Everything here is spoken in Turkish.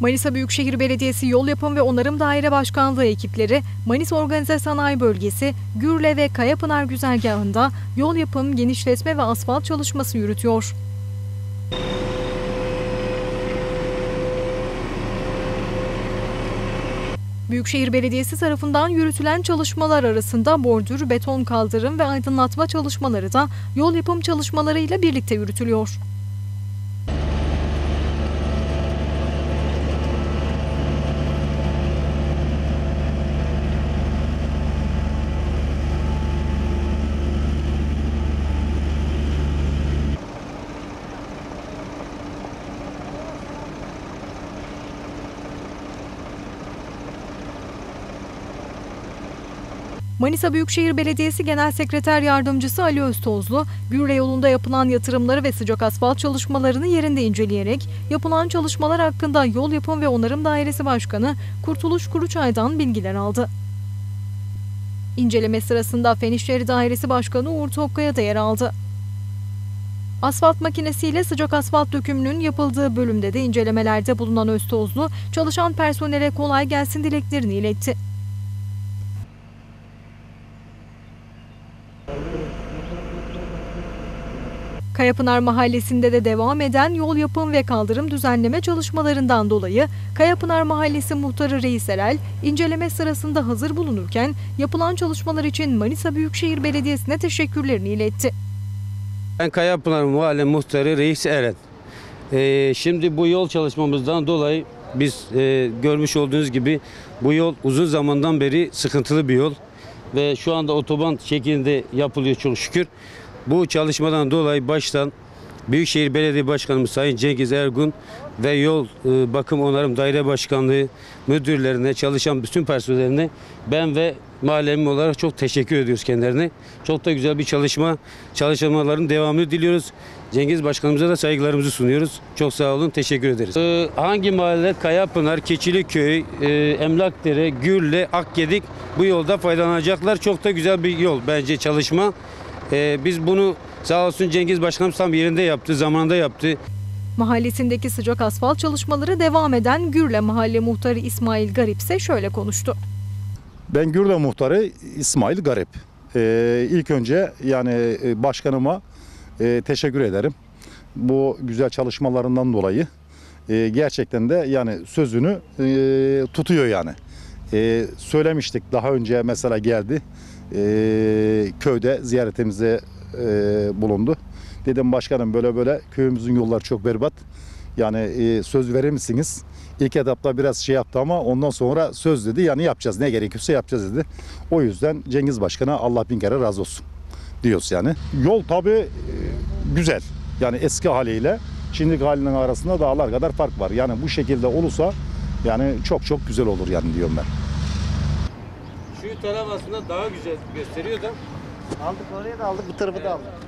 Manisa Büyükşehir Belediyesi Yol Yapım ve Onarım Daire Başkanlığı ekipleri Manisa Organize Sanayi Bölgesi, Gürle ve Kayapınar güzergahında yol yapım, genişletme ve asfalt çalışması yürütüyor. Büyükşehir Belediyesi tarafından yürütülen çalışmalar arasında bordür, beton kaldırım ve aydınlatma çalışmaları da yol yapım çalışmalarıyla birlikte yürütülüyor. Manisa Büyükşehir Belediyesi Genel Sekreter Yardımcısı Ali Öztozlu, Gürle yolunda yapılan yatırımları ve sıcak asfalt çalışmalarını yerinde inceleyerek yapılan çalışmalar hakkında Yol Yapım ve Onarım Dairesi Başkanı Kurtuluş Kuruçay'dan bilgiler aldı. İnceleme sırasında Fen İşleri Dairesi Başkanı Uğur Tokkaya da yer aldı. Asfalt makinesiyle sıcak asfalt dökümünün yapıldığı bölümde de incelemelerde bulunan Öztozlu, çalışan personele kolay gelsin dileklerini iletti. Kayapınar Mahallesi'nde de devam eden yol yapım ve kaldırım düzenleme çalışmalarından dolayı Kayapınar Mahallesi Muhtarı Reis Erel, inceleme sırasında hazır bulunurken yapılan çalışmalar için Manisa Büyükşehir Belediyesi'ne teşekkürlerini iletti. Ben Kayapınar Mahalle Muhtarı Reis Eren. Ee, şimdi bu yol çalışmamızdan dolayı biz e, görmüş olduğunuz gibi bu yol uzun zamandan beri sıkıntılı bir yol. Ve şu anda otoban şeklinde yapılıyor çok şükür. Bu çalışmadan dolayı baştan Büyükşehir Belediye Başkanımız Sayın Cengiz Ergun ve Yol e, Bakım Onarım Daire Başkanlığı müdürlerine, çalışan bütün personeline ben ve mahallem olarak çok teşekkür ediyoruz kendilerine. Çok da güzel bir çalışma, çalışmaların devamını diliyoruz. Cengiz Başkanımıza da saygılarımızı sunuyoruz. Çok sağ olun, teşekkür ederiz. Ee, hangi mahalle? Kayapınar, Keçiliköy, e, Emlakdere, Gürle, Akgedik bu yolda faydalanacaklar. Çok da güzel bir yol bence çalışma. Ee, biz bunu sağ olsun Cengiz Başkanımız tam yerinde yaptı, zamanında yaptı. Mahallesindeki sıcak asfalt çalışmaları devam eden Gürle Mahalle Muhtarı İsmail Garip ise şöyle konuştu. Ben Gürle Muhtarı İsmail Garip. Ee, ilk önce yani e, başkanıma e, teşekkür ederim. Bu güzel çalışmalarından dolayı e, gerçekten de yani sözünü e, tutuyor yani. E, söylemiştik daha önce mesela geldi e, köyde ziyaretimize e, bulundu. Dedim başkanım böyle böyle köyümüzün yolları çok berbat. Yani e, söz verir misiniz? İlk etapta biraz şey yaptı ama ondan sonra söz dedi yani yapacağız ne gerekiyorsa yapacağız dedi. O yüzden Cengiz Başkan'a Allah bin kere razı olsun diyoruz yani. Yol tabi e, güzel yani eski haliyle şimdiki halinin arasında dağlar kadar fark var. Yani bu şekilde olursa yani çok çok güzel olur yani diyorum ben. Şu taraf aslında daha güzel gösteriyor da Aldık oraya da aldık bu tarafı da aldık.